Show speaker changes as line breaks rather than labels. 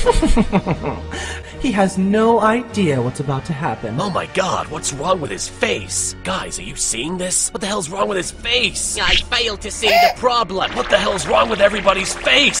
he has no idea what's about to happen.
Oh my god, what's wrong with his face? Guys, are you seeing this? What the hell's wrong with his face?
I fail to see the problem.
What the hell's wrong with everybody's face?